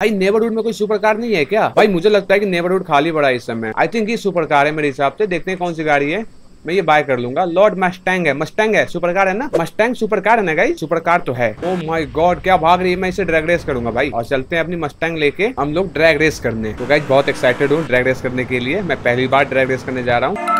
भाई नेबरहुड में कोई सुपर कार नहीं है क्या? भाई, मुझे लगता है कि नेबरहुड खाली पड़ा है इस समय। आई थिंक ये सुपर कार है मेरे हिसाब से। देखते हैं कौन सी गाड़ी है। मैं ये बाय कर लूँगा। लॉर्ड मस्टैंग है। मस्टैंग है। सुपर कार है ना? मस्टैंग सुपर कार है ना गाई सुपर कार तो है। ओ माय गॉड क्या भाग रही है? मैं इसे ड्रैग रेस करूँगा भाई। और चलते हैं अपनी मस्टैंग लेके हम लोग ड्रैग रेस करने। तो गाइज़ बहुत एक्साइटेड हूँ ड्रैग रेस करने के लिए। मैं पहली बार ड्रैग रेस करने जा रहा हूँ।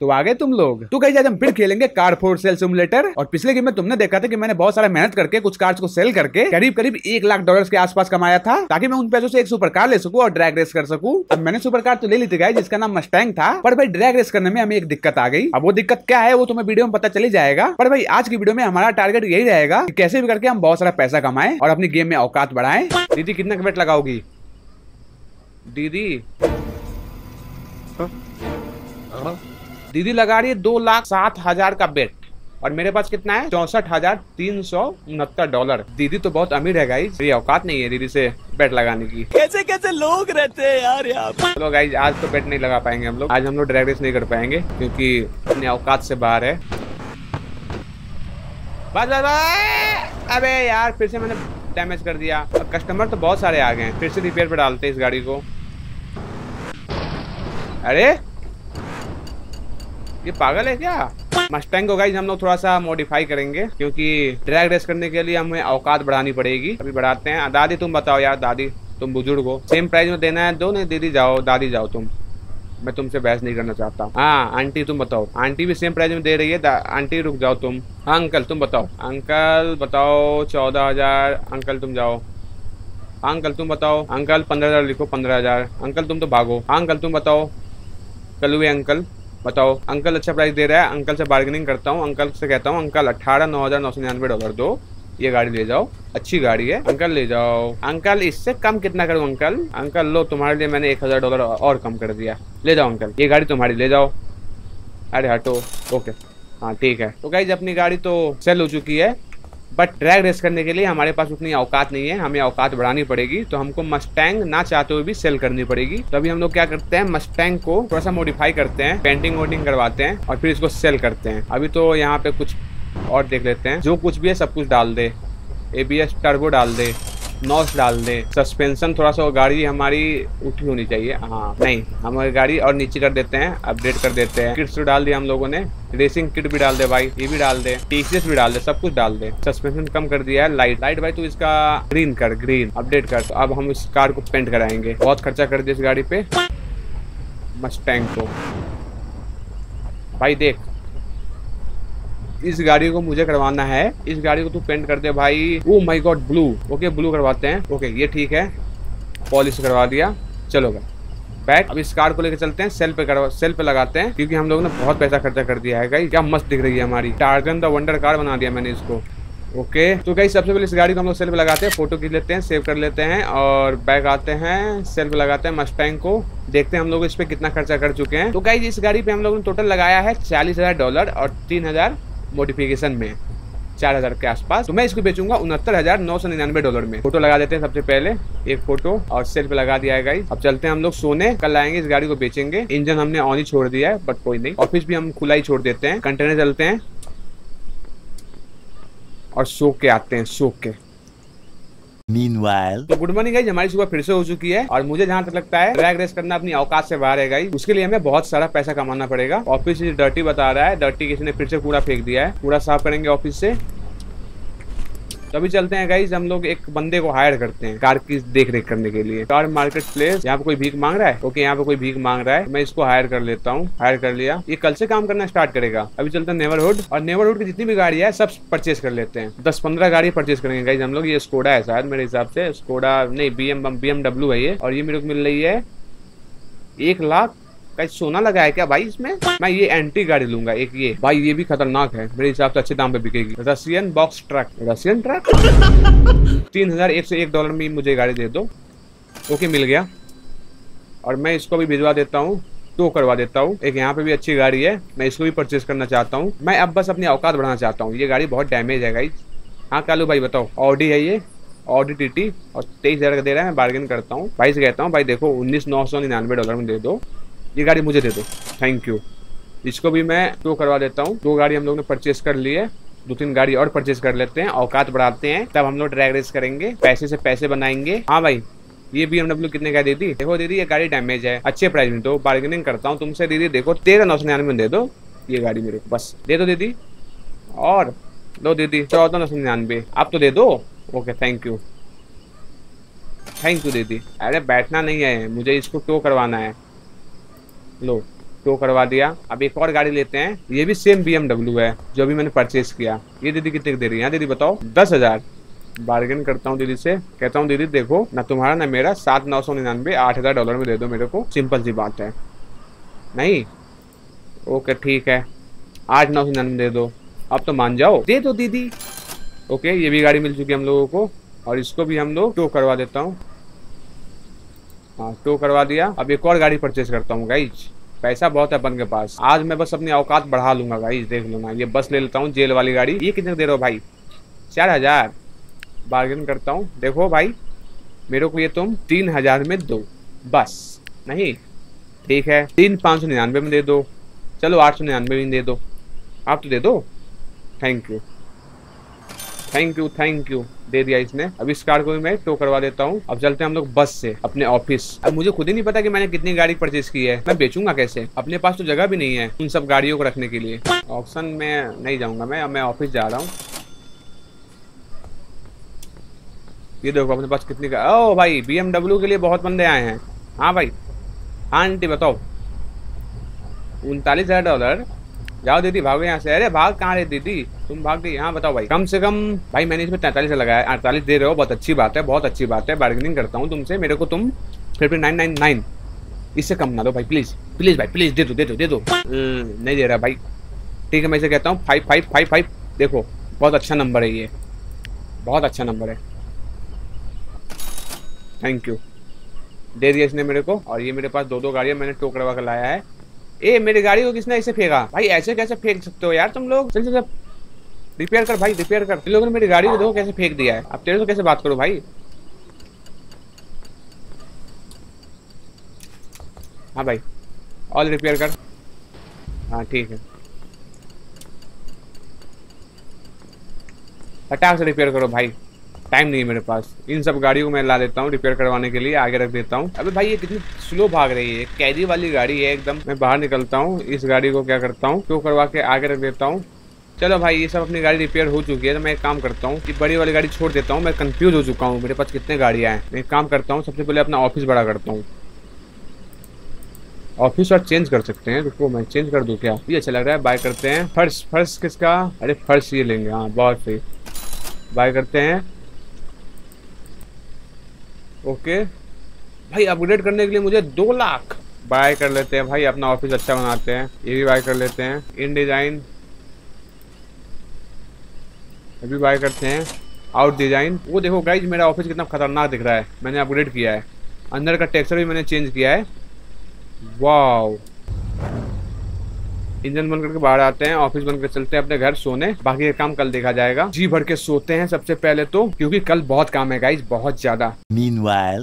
तो आगे तुम लोग। तो कहीं हम फिर खेलेंगे कार फोर सेल सिमुलेटर और पिछले गेम में तुमने देखा था कि मैंने बहुत सारा मेहनत करके, कुछ कार्स को सेल करके करीब करीब एक लाख डॉलर के आसपास कमाया था, ताकि मैं उन पैसों से एक सुपर कार ले सकूँ और ड्रैग रेस कर सकूँ। अब मैंने सुपर कार तो ले ली थी जिसका नाम मस्टैंग था, पर भाई ड्रैग रेस करने में हमें एक दिक्कत आ गई। अब वो दिक्कत क्या है, वो तुम्हें वीडियो में पता चली जाएगा। पर भाई, आज की वीडियो में हमारा टारगेट यही रहेगा कि कैसे भी करके हम बहुत सारा पैसा कमाए और अपनी गेम में औकात बढ़ाए। दीदी, कितना वेट लगाओगी? दीदी। हाँ? दीदी लगा रही है दो लाख सात हज़ार का बेट और मेरे पास कितना है? चौसठ हज़ार तीन सौ उनहत्तर डॉलर। दीदी तो बहुत अमीर है गाइज़ मेरी औकात नहीं है दीदी से बेट लगाने की। कैसे कैसे लोग रहते हैं यार यहाँ चलो गाइज़ आज तो बेट नहीं लगा पाएँगे हम लोग। आज हम लोग रेस नहीं कर पाएँगे क्योंकि अपने औकात से बाहर है। बस बस अबे यार फिर से मैंने डैमेज कर दिया। कस्टमर तो बहुत सारे आ गए हैं। फिर से रिपेयर पे डालते इस गाड़ी को। अरे! ये पागल है क्या? मस्टैंग को गाइज़ हम लोग थोड़ा सा मॉडिफाई करेंगे, क्योंकि ड्रैग रेस करने के लिए हमें औकात बढ़ानी पड़ेगी। अभी बढ़ाते हैं। दादी तुम बताओ यार, दादी, तुम बुज़ुर्ग हो। सेम प्राइस में देना है, दो नहीं, दीदी जाओ, दादी जाओ तुम। मैं तुमसे बहस नहीं करना चाहता। हाँ आंटी तुम बताओ। आंटी भी सेम प्राइस में दे रही है आंटी रुक जाओ तुम। हाँ अंकल तुम बताओ। अंकल बताओ, चौदह हज़ार। अंकल तुम जाओ। हाँ अंकल तुम बताओ। अंकल पंद्रह हज़ार लिखो, पंद्रह हज़ार। अंकल तुम तो भागो। हाँ अंकल तुम बताओ। कलुए अंकल बताओ, अंकल अच्छा प्राइस दे रहा है, अंकल से बार्गेनिंग करता हूँ, अंकल से कहता हूँ, अंकल अठारह नौ हज़ार नौ सौ निन्यानवे डॉलर दो, ये गाड़ी ले जाओ, अच्छी गाड़ी है, अंकल ले जाओ। अंकल, इससे कम कितना करूँ अंकल? अंकल, लो, तुम्हारे लिए मैंने एक हज़ार डॉलर और कम कर दिया। ले जाओ अंकल, ये गाड़ी तुम्हारी, ले जाओ। अरे हटो, ओके। हाँ ठीक है। तो गाइज़ अपनी गाड़ी तो सेल हो चुकी है। बट ट्रैक रेस करने के लिए हमारे पास उतनी औकात नहीं है, हमें औकात बढ़ानी पड़ेगी तो हमको मस्टैंग ना चाहते हुए भी सेल करनी पड़ेगी। तो अभी हम लोग क्या करते हैं मस्टैंग को थोड़ा सा मॉडिफाई करते हैं पेंटिंग वोटिंग करवाते हैं और फिर इसको सेल करते हैं। अभी तो यहाँ पे कुछ और देख लेते हैं, जो कुछ भी है सब कुछ डाल दे ए बी टर्बो डाल दे। नॉस डाल दे। सस्पेंशन थोड़ा सा गाड़ी हमारी उठी होनी चाहिए। हाँ नहीं हमारी गाड़ी और नीचे कर देते हैं, अपडेट कर देते हैं। किट्स तो डाल दिया हम लोगों ने। रेसिंग किट भी डाल दे भाई, ये भी डाल दे। टीसीएस भी डाल दे, सब कुछ डाल दे। सस्पेंशन कम कर दिया है लाइट लाइट भाई, तू इसका ग्रीन कर ग्रीन अपडेट कर। तो अब हम इस कार को पेंट कराएँगे। बहुत खर्चा कर दिया इस गाड़ी पे। मस्टैंग को। भाई देख इस गाड़ी को मुझे करवाना है। इस गाड़ी को तू पेंट कर दे भाई। ओ my god blue okay blue करवाते हैं। ओके ये ठीक है। पॉलिश करवा दिया। चलो बैक अब इस कार को लेकर चलते हैं। सेल पे करवा सेल पे लगाते हैं। क्योंकि हम लोगों ने बहुत पैसा खर्चा कर दिया है गाई क्या मस्त दिख रही है हमारी। टार्जन द वंडर कार बना दिया मैंने इसको। ओके तो कहीं सबसे पहले इस गाड़ी को हम लोग सेल्फ लगाते हैं। फ़ोटो खींच लेते हैं सेव कर लेते हैं और बैग आते हैं। सेल्फ लगाते हैं मस्टैंग को। देखते हैं हम लोग इस पर कितना खर्चा कर चुके हैं। तो कहीं इस गाड़ी पे हम लोगों ने टोटल लगाया है चालीस हज़ार डॉलर और तीन हज़ार मॉडिफिकेशन में, चार हज़ार के आसपास। तो मैं इसको बेचूँगा उनहत्तर हज़ार नौ सौ निन्यानवे डॉलर में। फ़ोटो लगा देते हैं सबसे पहले, एक फ़ोटो, और सेल्फ लगा दिया है गाइस अब चलते हैं हम लोग सोने। कल आएँगे, इस गाड़ी को बेचेंगे। इंजन हमने ऑन ही छोड़ दिया है बट कोई नहीं। ऑफ़िस भी हम खुला ही छोड़ देते हैं। कंटेनर चलते हैं। और सो के आते हैं सो के Meanwhile, तो गुड मॉर्निंग हमारी सुबह फिर से हो चुकी है और मुझे जहाँ तक लगता है ड्रैग रेस करना अपनी औकात से बाहर है उसके लिए हमें बहुत सारा पैसा कमाना पड़ेगा। ऑफ़िस डर्टी बता रहा है डर्टी किसी ने फिर से कूड़ा फेंक दिया है। पूरा साफ़ करेंगे ऑफ़िस से। तो अभी चलते हैं गाइज़ हम लोग एक बंदे को हायर करते हैं, कार की देख रेख करने के लिए। कार मार्केट प्लेस यहाँ पे कोई भीख मांग रहा है? ओके यहाँ पे कोई भीख मांग रहा है। मैं इसको हायर कर लेता हूँ हायर कर लिया। ये कल से काम करना स्टार्ट करेगा। अभी चलते हैं नेबरहुड और नेबरहुड की जितनी भी गाड़ी है, सब परचेज कर लेते हैं। दस पंद्रह गाड़ी परचेज करेंगे गाइज़ हम लोग। ये स्कोडा है शायद मेरे हिसाब से। स्कोडा नहीं बी एम बी एमडब्ल्यू है ये। और ये मेरे को मिल रही है एक लाख कहीं सोना लगा है क्या भाई इसमें? मैं ये एंटी गाड़ी लूँगा एक ये। भाई ये भी खतरनाक है। मेरे हिसाब से अच्छे दाम पे बिकेगी। Russian box truck Russian truck तीन हज़ार एक सौ एक डॉलर में मुझे गाड़ी दे दो। ओके मिल गया। और मैं इसको भी भिजवा देता हूँ। टो करवा देता हूँ। एक यहाँ पे भी अच्छी गाड़ी है। मैं इसको भी परचेज करना चाहता हूँ। मैं अब बस अपनी औकात बढ़ाना चाहता हूँ। ये गाड़ी बहुत डैमेज है गाइज़ हाँ कालू भाई बताओ। ऑडी है ये। ऑडी टी और तेईस हज़ार का दे रहा है। मैं बार्गेन करता हूँ। भाई से कहता हूँ भाई देखो उन्नीस नौ सौ निन्यानवे डॉलर में दे दो। ये गाड़ी मुझे दे दो। थैंक यू इसको भी मैं टो करवा देता हूँ। दो गाड़ी हम लोग ने परचेस कर ली है। दो तीन गाड़ी और परचेज कर लेते हैं, औकात बढ़ाते हैं। तब हम लोग ड्रैग रेस करेंगे। पैसे से पैसे बनाएँगे। हाँ भाई, ये बी एमडब्ल्यू कितने का दीदी? देखो दीदी, ये गाड़ी डैमेज है। अच्छे प्राइस में तो बार्गेनिंग करता हूँ तुमसे दीदी। देखो, तेरह नौ सौ निन्यानवे दे दो। ये गाड़ी मेरे को, बस। दे दो दीदी। और दो दीदी, चौदह नौ सौ निन्यानवे। अब तो दे दो। Okay thank you thank you दीदी। अरे बैठना नहीं है। मुझे इसको टो करवाना है? लो टो करवा दिया। अब एक और गाड़ी लेते हैं। ये भी सेम बी है, जो भी मैंने परचेज किया। ये दीदी कितने दे रही है? दीदी बताओ। दस हज़ार। बार्गेन करता हूँ दीदी से। कहता हूँ, दीदी देखो, ना तुम्हारा, ना मेरा। सात नौ सौ निन्यानवे, आठ हज़ार डॉलर में दे दो मेरे को। सिंपल सी बात है। नहीं? ओके, ठीक है। आठ नौ सौ निन्यानवे दे दो। अब तो मान जाओ। दे दो दीदी। ओके, ये भी गाड़ी मिल चुकी है हम लोगों को। और इसको भी हम लोग टो करवा देता हूँ। हाँ टो करवा दिया। अब एक और गाड़ी परचेज करता हूँ गाइज़ पैसा बहुत है अपन के पास। आज मैं बस अपनी औकात बढ़ा लूँगा गाइज़ देख लो ये बस ले लेता हूँ, जेल वाली गाड़ी। ये कितने दे रहे हो भाई? चार हज़ार। बार्गेन करता हूँ। देखो भाई, मेरे को ये तुम तीन हज़ार में दो। बस। नहीं, ठीक है। तीन पाँच सौ निन्यानवे में दे दो। चलो आठ सौ निन्यानवे में दे दो। आप तो दे दो। Thank you thank you thank you दे दिया इसने। अब इस कार को भी मैं टो करवा देता हूँ। अब चलते हैं हम लोग बस से, अपने ऑफ़िस। अब मुझे खुद ही नहीं पता कि मैंने कितनी गाड़ी परचेज की है। मैं बेचूँगा कैसे? अपने पास तो जगह भी नहीं है उन सब गाड़ियों को रखने के लिए। ऑप्शन में नहीं जाऊँगा मैं। मैं ऑफ़िस जा रहा हूँ। ये देखो अपने पास कितनी का ओ भाई बी के लिए बहुत बंदे आए हैं। हाँ भाई हाँ आंटी बताओ। उनतालीस हज़ार डॉलर। जाओ दीदी, भागो यहाँ से। अरे भाग कहाँ रहे दीदी? तुम भाग गई यहाँ बताओ भाई। कम से कम, भाई मैंने इसमें तैंतालीस लगाया, अड़तालीस दे रहे हो। बहुत अच्छी बात है, बहुत अच्छी बात है। बार्गेनिंग करता हूँ तुमसे। मेरे को तुम फिर नाइन नाइन नाइन इससे कम ना दो भाई प्लीज़ प्लीज़ भाई प्लीज़ दे दो दे दो दे दो। नहीं दे रहा भाई। ठीक है, मैं इसे कहता हूँ फाइव फाइव फाइव फाइव देखो, बहुत अच्छा नंबर है ये। बहुत अच्छा नंबर है। थैंक यू दे दिया इसने मेरे को। और ये मेरे पास दो दो गाड़ियाँ मैंने टो करवा कर लाया है। ए, मेरी गाड़ी को किसने ऐसे फेंका? भाई, ऐसे कैसे फेंक सकते हो यार तुम लोग? चल चल रिपेयर कर भाई रिपेयर कर। तुम लोगों ने मेरी गाड़ी को देखो कैसे फेंक दिया है। अब तेरे से कैसे बात करो भाई? हाँ भाई। ऑल रिपेयर कर। हाँ ठीक है। फटाक से रिपेयर करो भाई। टाइम नहीं है मेरे पास। इन सब गाड़ियों को मैं ला देता हूँ रिपेयर करवाने के लिए, आगे रख देता हूँ। अबे भाई, ये कितनी स्लो भाग रही है। कैदी वाली गाड़ी है एकदम। मैं बाहर निकलता हूँ, इस गाड़ी को क्या करता हूँ, क्यों करवा के आगे रख देता हूँ। चलो भाई, ये सब अपनी गाड़ी रिपेयर हो चुकी है तो मैं एक काम करता हूँ कि बड़ी वाली गाड़ी छोड़ देता हूँ। मैं कंफ्यूज हो चुका हूँ, मेरे पास कितने गाड़ियाँ हैं। मैं काम करता हूँ, सबसे पहले अपना ऑफ़िस बड़ा करता हूँ। ऑफ़िस और चेंज कर सकते हैं। रुको, मैं चेंज कर दूँ क्या? ये अच्छा लग रहा है बाय करते हैं। फर्श फर्श किसका? अरे फर्श ये लेंगे। हाँ बहुत सही। बाय करते हैं। ओके। भाई अपग्रेड करने के लिए मुझे दो लाख। बाय कर लेते हैं भाई, अपना ऑफ़िस अच्छा बनाते हैं। ये भी बाय कर लेते हैं। इन डिज़ाइन ये भी बाय करते हैं। आउट डिज़ाइन वो देखो गाइज़ मेरा ऑफ़िस कितना खतरनाक दिख रहा है। मैंने अपग्रेड किया है। अंदर का टेक्सचर भी मैंने चेंज किया है। वाओ इंजन बंद करके बाहर आते हैं ऑफ़िस बंद कर चलते हैं अपने घर सोने। बाकी का काम कल देखा जाएगा। जी भर के सोते हैं सबसे पहले तो क्योंकि कल बहुत काम है गाइज़ बहुत ज़्यादा। मीन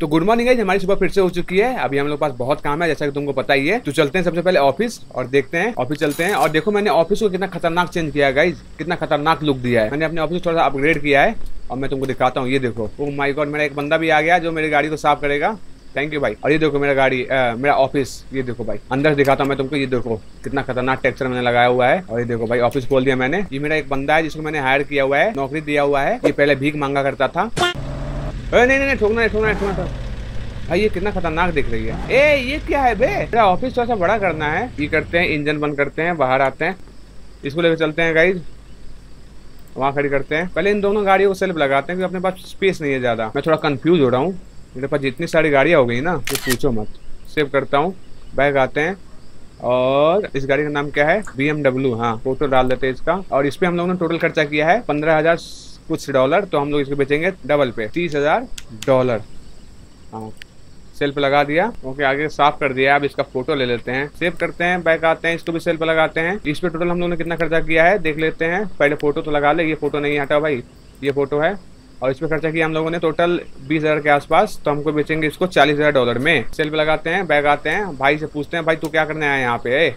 तो गुड मॉर्निंग गाइज़ हमारी सुबह फिर से हो चुकी है। अभी हम लोग पास बहुत काम है जैसा कि तुमको पता ही है। तो चलते हैं सबसे पहले ऑफ़िस और देखते हैं ऑफ़िस चलते हैं। और देखो मैंने ऑफ़िस को कितना खतरनाक चेंज किया है गाइज़ कितना खतरनाक लुक दिया है। मैंने अपने ऑफ़िस थोड़ा सा अपग्रेड किया है। और मैं तुमको दिखाता हूँ ये देखो। ओ माय गॉड मेरा एक बंदा भी आ गया जो मेरी गाड़ी को साफ़ करेगा। थैंक यू भाई और ये देखो मेरा गाड़ी आ, मेरा ऑफ़िस ये देखो भाई अंदर दिखाता हूँ मैं तुमको ये देखो कितना खतरनाक टेक्सचर मैंने लगाया हुआ है। और ये देखो भाई ऑफ़िस खोल दिया मैंने। ये मेरा एक बंदा है जिसको मैंने हायर किया हुआ है नौकरी दिया हुआ है। ये पहले भीख मांगा करता था। नहीं नहीं नहीं ठोकना नहीं ठोकना ठोकना था भाई ये कितना खतरनाक दिख रही है। ए ये क्या है बे? मेरा ऑफ़िस थोड़ा सा बड़ा करना है। ये करते हैं इंजन बंद करते हैं बाहर आते हैं। इसको लेकर चलते हैं गाइज़ वहाँ खड़ी करते हैं। पहले इन दोनों गाड़ियों को सेल्फ लगाते हैं क्योंकि अपने पास स्पेस नहीं है ज़्यादा। मैं थोड़ा कंफ्यूज हो रहा हूँ। मेरे पास जितनी सारी गाड़ियाँ हो गई ना तो पूछो मत। सेव करता हूँ। बैग आते हैं। और इस गाड़ी का नाम क्या है? बी एमडब्ल्यू हाँ। फ़ोटो डाल देते हैं इसका। और इस पे हम लोगों ने टोटल खर्चा किया है पंद्रह हज़ार कुछ डॉलर तो हम लोग इसको बेचेंगे डबल पे, तीस हज़ार डॉलर हाँ। सेल्फ लगा दिया। ओके, आगे साफ़ कर दिया अब इसका फ़ोटो ले लेते हैं। सेव करते हैं। बैक आते हैं। इसको भी सेल्फ लगाते हैं। इस पे टोटल हम लोगों ने कितना खर्चा किया है, देख लेते हैं। पहले फ़ोटो तो लगा ले। ये फ़ोटो नहीं हटा भाई। ये फ़ोटो है। और इसमें खर्चा किया हम लोगों ने टोटल बीस हज़ार के आसपास तो हमको बेचेंगे इसको चालीस हज़ार डॉलर में। सेल्फ लगाते हैं, बैग आते हैं, भाई से पूछते हैं, भाई तू क्या करने आया यहाँ पे?